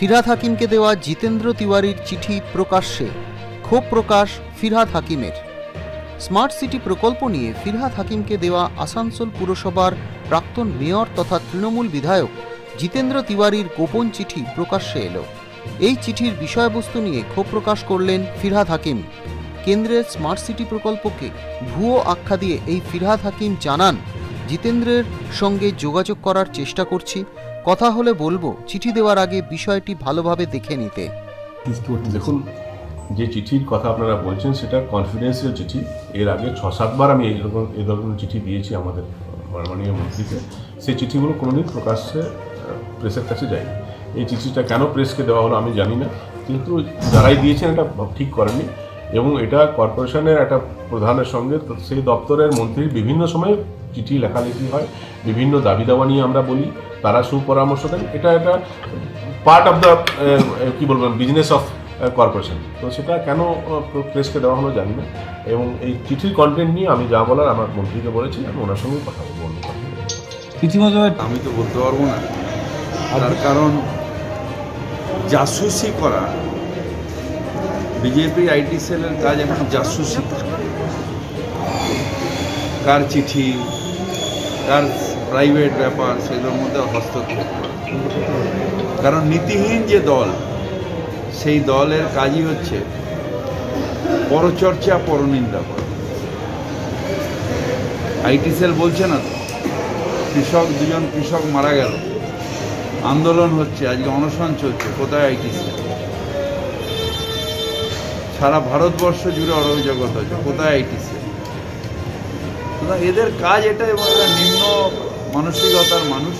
ফিরহাদ হাকিমকে দেওয়া জিতেন্দ্র তিওয়ারির চিঠি প্রকাশ্যে। ক্ষোভ প্রকাশ ফিরহাদ হাকিমের। স্মার্ট সিটি প্রকল্প নিয়ে ফিরহাদ হাকিমকে দেওয়া আসানসোল পুরসভার প্রাক্তন মেয়র তথা তৃণমূল বিধায়ক জিতেন্দ্র তিওয়ারির গোপন চিঠি প্রকাশ্যে এলো। এই চিঠির বিষয়বস্তু নিয়ে ক্ষোভ প্রকাশ করলেন ফিরহাদ হাকিম। কেন্দ্রের স্মার্ট সিটি প্রকল্পকে ভুয়ো আখ্যা দিয়ে এই ফিরহাদ হাকিম জানান, জিতেন্দ্রের সঙ্গে যোগাযোগ করার চেষ্টা করছি কথা হলে বলব, চিঠি দেওয়ার আগে বিষয়টি ভালোভাবে দেখে নিতে। দেখুন, যে চিঠির কথা আপনারা বলছেন সেটা কনফিডেন্সিয়াল চিঠি। এর আগে ছ সাতবার আমি এইরকম এই ধরনের চিঠি দিয়েছি আমাদের মাননীয় মন্ত্রীকে। সেই চিঠিগুলো কোনোদিন প্রকাশ্যে প্রেসের কাছে যায়নি। এই চিঠিটা কেন প্রেসকে দেওয়া হলো আমি জানি না, কিন্তু যারাই দিয়েছেন এটা ঠিক করেনি এবং এটা কর্পোরেশনের একটা প্রধানের সঙ্গে সেই দপ্তরের মন্ত্রীর বিভিন্ন সময়ে চিঠি লেখালেখি হয়। বিভিন্ন দাবি দাওয়া নিয়ে আমরা বলি। তারা সুপরামর্শ দেন। এটা একটা পার্ট অফ দ্য কী বলবেন বিজনেস অফ কর্পোরেশন তো সেটা কেন প্রেসকে দেওয়া হলো জানি না। এবং এই চিঠির কন্টেন্ট নিয়ে আমি যা বলার আমার মন্ত্রীকে বলেছি আমি ওনার সঙ্গে কথা বলব। অন্য কথা ইতিমধ্যে আমি তো বলতে পারব না। তার কারণ জাসুসি করা বিজেপি আইটি সেলের কাজ এখন জাসুসি। কার চিঠি কার প্রাইভেট ব্যাপার, সেগুলোর মধ্যে হস্তক্ষেপ করা। কারণ নীতিহীন যে দল, সেই দলের কাজই হচ্ছে পরচর্চা, পরনিন্দা করা। আইটি সেল বলছে না তো? কৃষক, দুজন কৃষক মারা গেল। আন্দোলন হচ্ছে, আজকে অনশন চলছে। কোথায় আইটি সেল? সারা ভারতবর্ষ জুড়ে অরাজকতা হচ্ছে কোথায় আইটি সেল? এদের কাজ এটা এবং নিম্ন মানসিকতার মানুষ।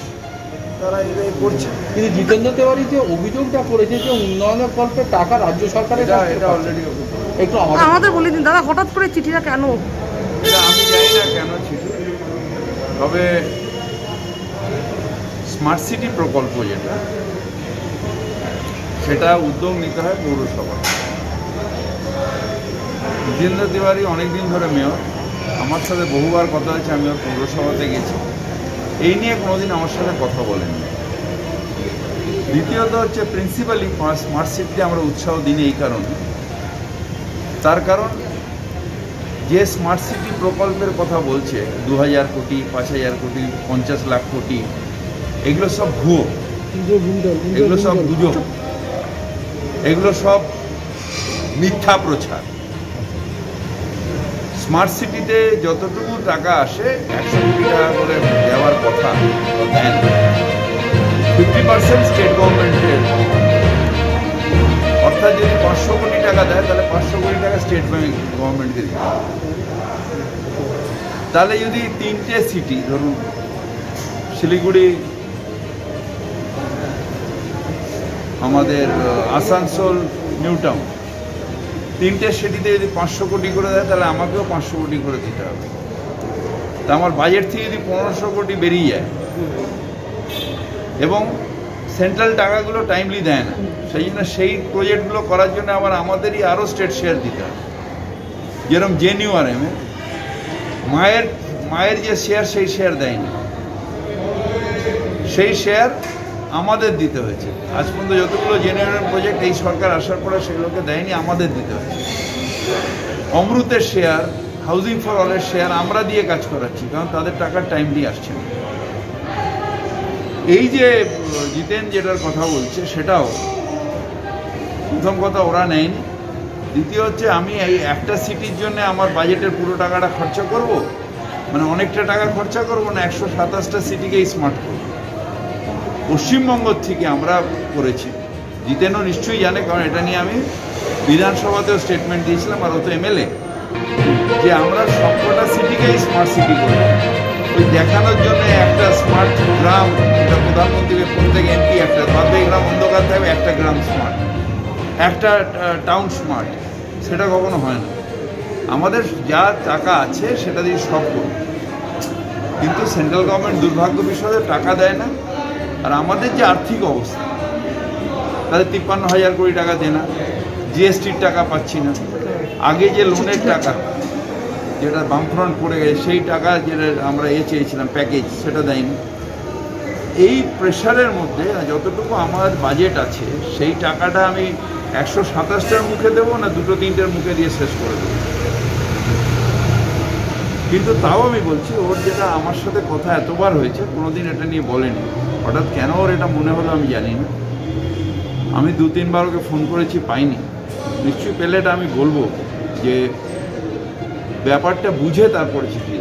তারা এটাই করছে। কিন্তু জিতেন্দ্র তেওয়ারি যে অভিযোগটা করেছে যে উন্নয়নের টাকা রাজ্য সরকারের এটা এটা অলরেডি একটু আমাদের আমাদের বলে দিন দাদা হঠাৎ করে চিঠিটা কেন? এটা আমি জানি না কেন চিঠি। তবে স্মার্ট সিটি প্রকল্প যেটা সেটা উদ্যোগ নিতে হয় পৌরসভা জিতেন্দ্র তিওয়ারি অনেকদিন ধরে মেয়র। আমার সাথে বহুবার কথা হয়েছে আমি ওর পৌরসভাতে গেছি। এই নিয়ে কোনোদিন আমার সাথে কথা বলেননি। দ্বিতীয়ত হচ্ছে প্রিন্সিপালি স্মার্ট সিটিতে আমরা উৎসাহ দিই এই কারণে। তার কারণ, যে স্মার্ট সিটি প্রকল্পের কথা বলছে দু হাজার কোটি পাঁচ হাজার কোটি, পঞ্চাশ লাখ কোটি, এগুলো সব ভুয়ো। এগুলো সব গুজব। এগুলো সব মিথ্যা প্রচার। স্মার্ট সিটিতে যতটুকু টাকা আসে, একশো কোটি টাকা করে দেওয়ার কথা দেন ফিফটি পার্সেন্ট স্টেট গভর্নমেন্টের অর্থাৎ যদি পাঁচশো কোটি টাকা দেয়, তাহলে পাঁচশো কোটি টাকা স্টেট ব্যাংক গভর্নমেন্টকে দিতে। তাহলে যদি তিনটে সিটি ধরুন, শিলিগুড়ি, আমাদের আসানসোল, নিউ টাউন তিনটে সিটিতে যদি পাঁচশো কোটি করে দেয়, তাহলে আমাকেও পাঁচশো কোটি করে দিতে হবে। তা আমার বাজেট থেকে যদি পনেরোশো কোটি বেরিয়ে যায়, এবং সেন্ট্রাল টাকাগুলো টাইমলি দেয় না, সেই জন্য সেই প্রজেক্টগুলো করার জন্য আবার আমাদেরই আরও স্টেট শেয়ার দিতে হবে। যেরকম জেনিউআরএম মায়ের মায়ের যে শেয়ার সেই শেয়ার দেয়নি। সেই শেয়ার আমাদের দিতে হয়েছে। আজ পর্যন্ত যতগুলো জেনারেল প্রজেক্ট এই সরকার আসার পরে সেগুলোকে দেয়নি, আমাদের দিতে হয়েছে। অমৃতের শেয়ার হাউজিং ফর অলের শেয়ার আমরা দিয়ে কাজ করাচ্ছি, কারণ তাদের টাকার টাইমলি আসছে এই যে, জিতেন যেটার কথা বলছে, সেটাও প্রথম কথা ওরা নেয়নি। দ্বিতীয় হচ্ছে, আমি এই একটা সিটির জন্য আমার বাজেটের পুরো টাকাটা খরচা করব? মানে অনেকটা টাকা খরচা করব না, একশো সাতাশটা সিটিকেই স্মার্ট করব? পশ্চিমবঙ্গ থেকে আমরা করেছি। জিতেনও নিশ্চয়ই জানে, কারণ এটা নিয়ে আমি বিধানসভাতেও স্টেটমেন্ট দিয়েছিলাম, আর ও তো এমএলএ যে আমরা সবকটা সিটিকেই স্মার্ট সিটি করব ওই দেখানোর জন্য একটা স্মার্ট গ্রাম, যেটা প্রধানমন্ত্রী প্রত্যেক এমপি একটা বাধ্যই গ্রাম অন্ধকার থাকবে, একটা গ্রাম স্মার্ট একটা টাউন স্মার্ট সেটা কখনো হয় না। আমাদের যা টাকা আছে, সেটা দিয়ে সব কিন্তু সেন্ট্রাল গভর্নমেন্ট দুর্ভাগ্য বিষয়ে টাকা দেয় না। আর আমাদের যে আর্থিক অবস্থা তাদের তিপ্পান্ন হাজার কোটি টাকা দেনা জিএসটির টাকা পাচ্ছি না। আগে যে লোনের টাকা, যেটা বামফ্রন্ট পড়ে গেছে, সেই টাকা যেটা আমরা এ চেয়েছিলাম প্যাকেজ সেটা দেয়নি। এই প্রেশারের মধ্যে যতটুকু আমার বাজেট আছে, সেই টাকাটা আমি একশো সাতাশটার মুখে দেবো না দুটো তিনটের মুখে দিয়ে শেষ করে দেবো? কিন্তু তাও আমি বলছি, ওর যেটা আমার সাথে কথা এতবার হয়েছে, কোনোদিন এটা নিয়ে বলেনি। হঠাৎ কেন ওর এটা মনে হলো আমি জানি না আমি দু তিনবার ওকে ফোন করেছি, পাইনি। নিশ্চয়ই পেলে এটা আমি বলব যে ব্যাপারটা বুঝে তারপরে চিঠি